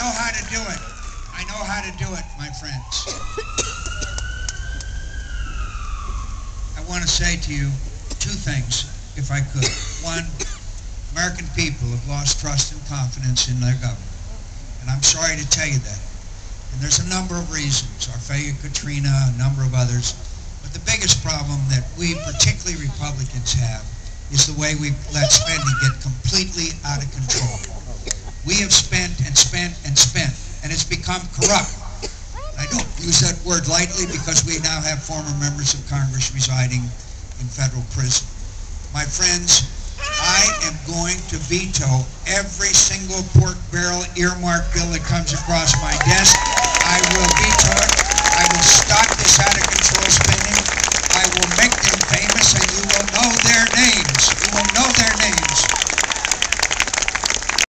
know how to do it. I know how to do it, my friends. I want to say to you two things, if I could. One, American people have lost trust and confidence in their government. And I'm sorry to tell you that. And there's a number of reasons. Our failure Katrina, a number of others. But the biggest problem that we, particularly Republicans, have is the way we let spending get completely out of control. We have spent and spent and spent, and it's become corrupt. I don't use that word lightly because we now have former members of Congress residing in federal prison. My friends, I am going to veto every single pork barrel earmark bill that comes across my desk. I will